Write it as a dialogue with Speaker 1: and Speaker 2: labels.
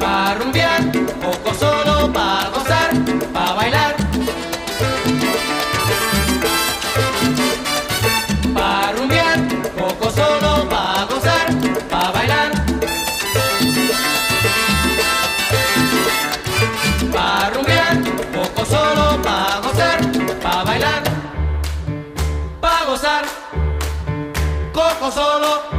Speaker 1: Pa' rumbear, poco solo, pa' gozar, pa' bailar. Pa' rumbear, poco solo, pa' gozar, pa' bailar. Pa' rumbear, poco solo, pa' gozar, pa' bailar. Pa' gozar, coco solo.